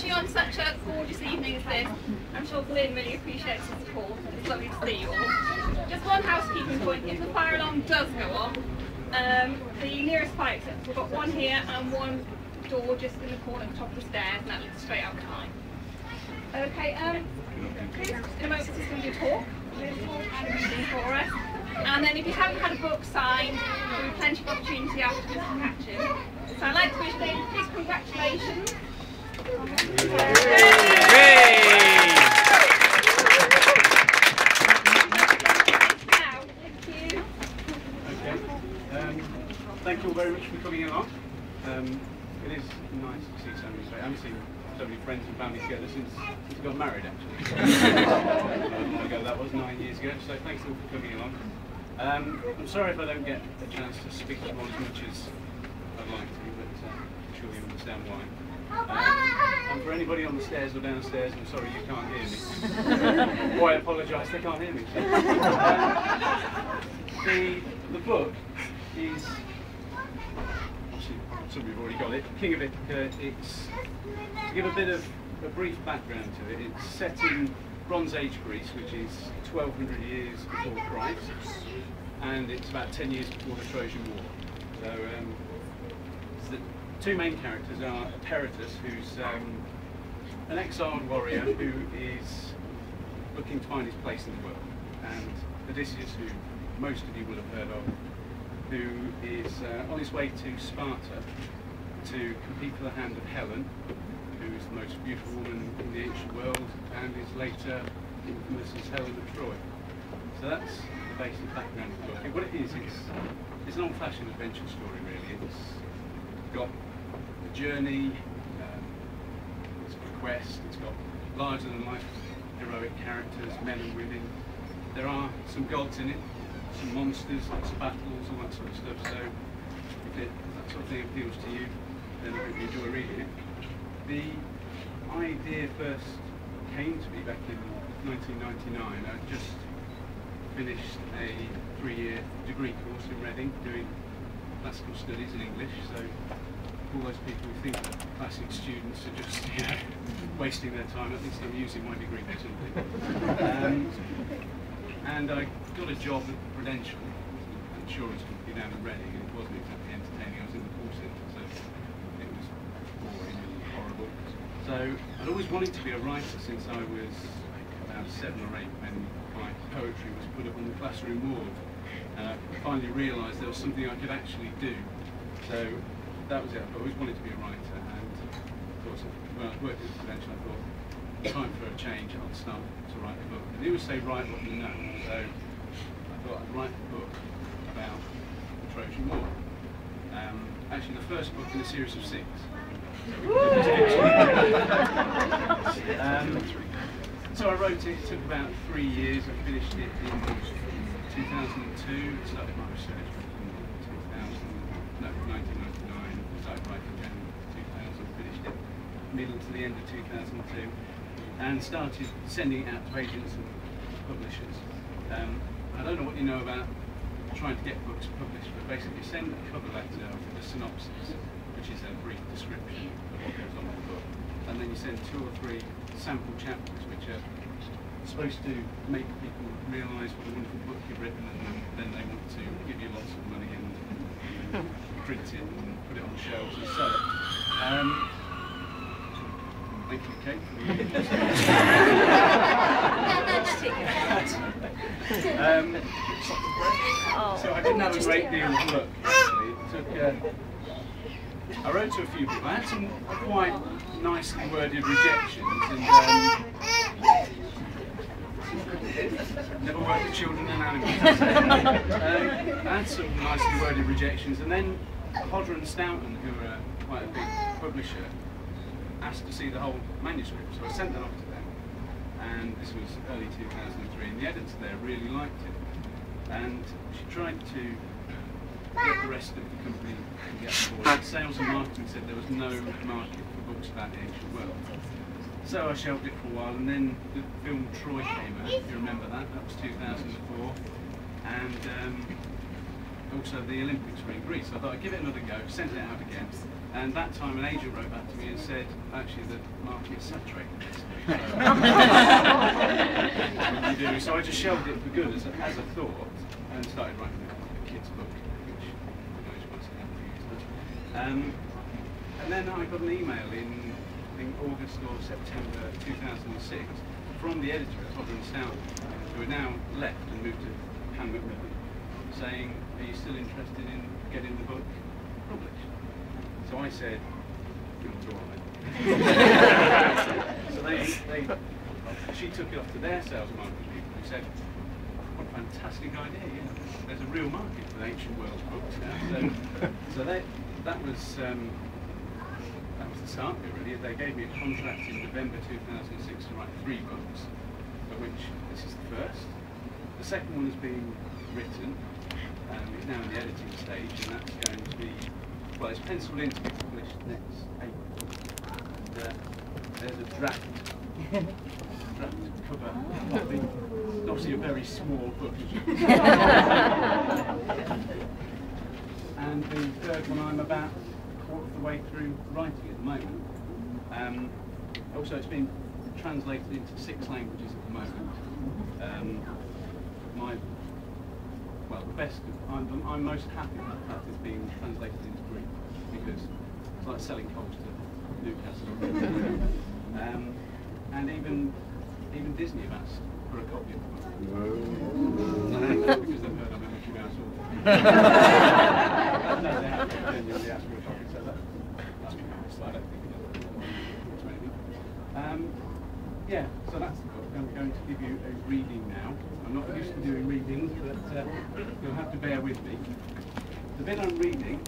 especially on such a gorgeous evening as this. I'm sure Glyn really appreciates the support. It's lovely to see you all. Just one housekeeping point, if the fire alarm does go off, um, the nearest fire exit, we've got one here and one door just in the corner at the top of the stairs and that leads straight out behind. Okay, um, in a moment, is going to talk. Talk and for us. And then if you haven't had a book signed, there'll be plenty of opportunity after this to catch it. So I'd like to wish David big congratulations. Now, thank you. Okay. Um, thank you all very much for coming along. Um, it is nice to see so many. I haven't seen so many friends and family together since, since I got married, actually. Not ago, that was nine years ago. So thanks all for coming along. Um, I'm sorry if I don't get a chance to speak to you all as much as I'd like to, but uh, I'm sure you understand why. Um, and for anybody on the stairs or downstairs, I'm sorry you can't hear me. Why I apologise, they can't hear me. the the book is obviously some of you've already got it. King of Ithaca. It's to give a bit of a brief background to it. It's set in Bronze Age Greece, which is 1200 years before Christ, and it's about 10 years before the Trojan War. So, um, so the two main characters are Eperitus, who's um, an exiled warrior who is looking to find his place in the world, and Odysseus, who most of you will have heard of, who is uh, on his way to Sparta to compete for the hand of Helen, who is the most beautiful woman in the ancient world, and is later infamous as Helen of Troy. So that's the basic background of the book. What it is, it's, it's an old-fashioned adventure story, really. It's got a journey, um, it's a quest, it's got larger-than-life heroic characters, men and women. There are some gods in it, some monsters, lots of battles, all that sort of stuff. So if, it, that sort of thing appeals to you, then I hope you enjoy reading it. The idea first came to me back in 1999. I just finished a three-year degree course in Reading doing classical studies in English. So all those people who think that classic students are just you know, wasting their time, at least I'm using my degree for something. Um, and I got a job at Prudential, an insurance company down in Reading, and it wasn't exactly entertaining. I was in the call centre, so it was boring and horrible. So I'd always wanted to be a writer since I was about seven or eight when my poetry was put up on the classroom wall. And I finally realised there was something I could actually do. So that was it. I always wanted to be a writer, and of course, when I worked at Prudential, I thought, time change, I'll start to write the book. And he would say, write what you know. So I thought I'd write a book about the Trojan War. Um, actually, the first book in a series of six. um, so I wrote it, it took about three years. I finished it in 2002. Started my research in 2000, no, 1999. Started writing in 2000, finished it middle to the end of 2002 and started sending it out to agents and publishers. Um, I don't know what you know about trying to get books published, but basically send a cover letter with a synopsis, which is a brief description of what goes on in the book, and then you send two or three sample chapters, which are supposed to make people realise what a wonderful book you've written, and then they want to give you lots of money and, and print it and put it on shelves and sell it. Um, Thank you, Kate. um, so I didn't have a great deal of luck, actually. It took, uh, I wrote to a few people. I had some quite nicely worded rejections, and um, never worked with children and animals. um, I had some nicely worded rejections, and then Hodder and Stoughton, who are quite a big publisher, asked to see the whole manuscript. So I sent that off to them, and this was early 2003, and the editor there really liked it. And she tried to get the rest of the company to get board. Sales and marketing said there was no market for books about the ancient world. so I shelved it for a while, and then the film Troy came out. If you remember that, that was 2004, and um, also the Olympics were in Greece. I thought I'd give it another go. Sent it out again, and that time an agent wrote back to me and said, actually the market is saturated. So I just shelved it for good as a, as a thought, and started writing a kids book, which is quite significant. Um, and then I got an email in, I think August or September 2006 from the editor at Hodder and Stoughton, who had now left and moved to Macmillan, saying, are you still interested in getting the book published? So I said, you're right. so they, they, she took it off to their sales marketing people who said, what a fantastic idea, yeah. There's a real market for ancient world books now. So, so they, that was um, that was the start of it really. They gave me a contract in November 2006 to write three books, of which this is the first. The second one has been written, um, it's now in the editing stage, and that's going to be, well, it's penciled in to be published next April. And, uh, there's a draft, draft cover. Obviously a very small book. and the third one I'm about a quarter of the way through writing at the moment. Um, also, it's been translated into six languages at the moment. Um, my well, the best. I'm, I'm most happy with that is being translated into Greek because it's like selling coals to Newcastle. um, and even even Disney have asked for a copy of the book. because they've heard I'm a Mickey Mouse author. no, they have genuinely asked for a copy, so that, that's been nice. I don't think it'll. Um, yeah, so that's the book. I'm going to give you a reading now. I'm not used to doing readings, but uh, you'll have to bear with me. The bit I'm reading